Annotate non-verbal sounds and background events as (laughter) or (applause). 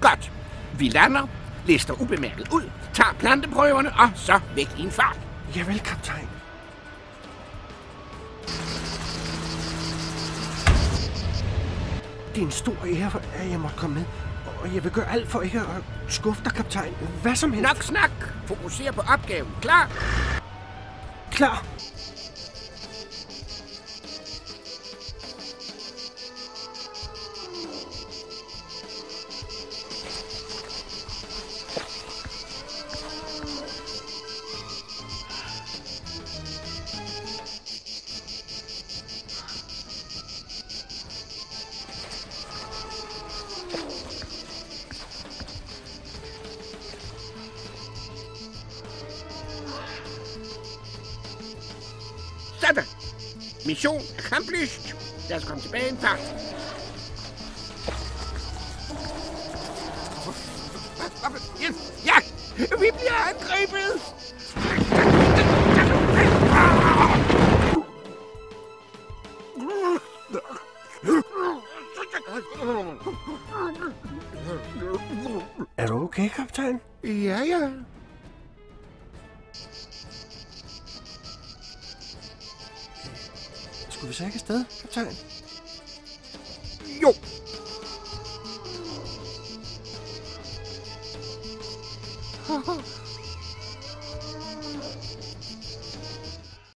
Godt. Vi lander, lister ubemærket ud, tager planteprøverne og så væk i en fart. Javel, kaptajn. Det er en stor ære, at jeg måtte komme med. Og jeg vil gøre alt for ikke at skuffe dig, kaptajn. Hvad som helst. Nok snak. Fokuser på opgaven. Klar? Klar. Sådan. Mission accomplished. Lad os komme tilbage en fart. Ja, vi bliver angrebet. Er du okay, kaptajn? Ja, ja. Skulle vi så ikke afsted, kaptajn? Jo. (laughs)